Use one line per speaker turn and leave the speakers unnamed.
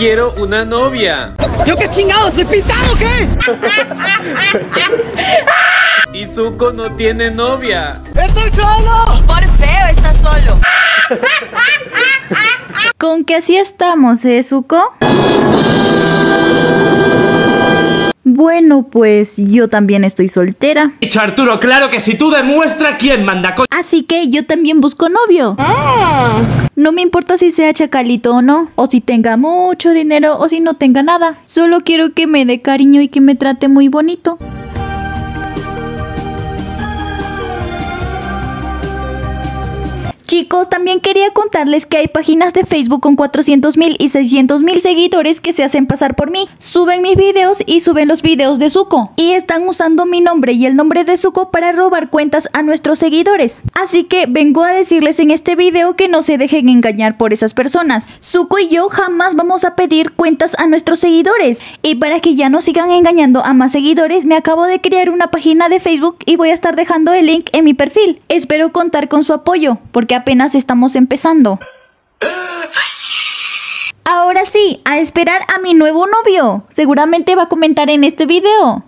quiero una novia.
¿Yo qué chingados? ¿Soy pintado o qué?
Y Zuko no tiene novia.
¡Estoy solo!
Por feo está solo.
Con que así estamos, ¿eh, Zuko? Bueno, pues yo también estoy soltera.
Dicho Arturo, claro que si tú demuestras quién manda co...
Así que yo también busco novio. No me importa si sea chacalito o no, o si tenga mucho dinero o si no tenga nada. Solo quiero que me dé cariño y que me trate muy bonito. Chicos, también quería contarles que hay páginas de Facebook con 400 mil y 600 mil seguidores que se hacen pasar por mí. Suben mis videos y suben los videos de Zuko. Y están usando mi nombre y el nombre de Zuko para robar cuentas a nuestros seguidores. Así que vengo a decirles en este video que no se dejen engañar por esas personas. Zuko y yo jamás vamos a pedir cuentas a nuestros seguidores. Y para que ya no sigan engañando a más seguidores, me acabo de crear una página de Facebook y voy a estar dejando el link en mi perfil. Espero contar con su apoyo, porque apenas estamos empezando. Ahora sí, a esperar a mi nuevo novio. Seguramente va a comentar en este video.